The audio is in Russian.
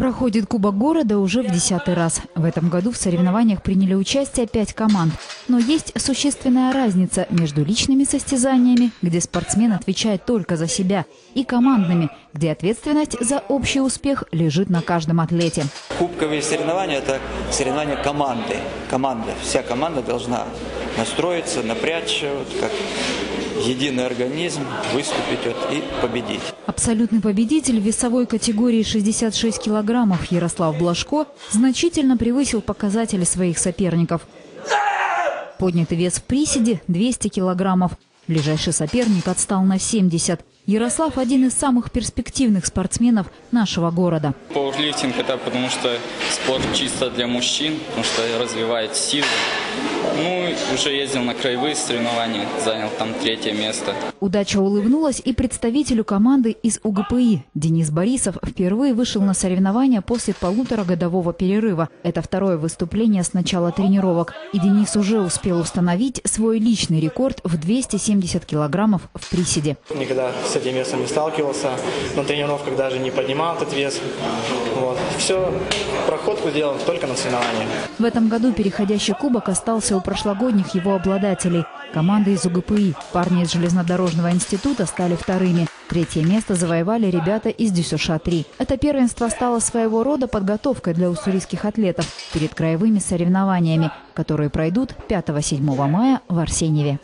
Проходит Кубок города уже в десятый раз. В этом году в соревнованиях приняли участие пять команд. Но есть существенная разница между личными состязаниями, где спортсмен отвечает только за себя, и командными, где ответственность за общий успех лежит на каждом атлете. Кубковые соревнования – это соревнования команды. Команда, вся команда должна настроиться, напрячься, вот, как единый организм, выступить вот, и победить. Абсолютный победитель весовой категории 66 килограммов Ярослав Блажко значительно превысил показатели своих соперников. Поднятый вес в приседе – 200 килограммов. Ближайший соперник отстал на 70. Ярослав – один из самых перспективных спортсменов нашего города. Пауэрлифтинг – это потому что спорт чисто для мужчин, потому что развивает силу. Ну, уже ездил на краевые соревнования, занял там третье место. Удача улыбнулась и представителю команды из УГПИ. Денис Борисов впервые вышел на соревнования после полуторагодового перерыва. Это второе выступление с начала тренировок. И Денис уже успел установить свой личный рекорд в 270 килограммов в приседе. Никогда с этим весом не сталкивался. На тренировках даже не поднимал этот вес. Вот. Все, проходку делал только на соревнованиях. В этом году переходящий кубок остался у прошлогодних его обладателей. Команды из УГПИ. Парни из железнодорожного института стали вторыми. Третье место завоевали ребята из ДЮСШ-3. Это первенство стало своего рода подготовкой для уссурийских атлетов перед краевыми соревнованиями, которые пройдут 5-7 мая в Арсеньеве.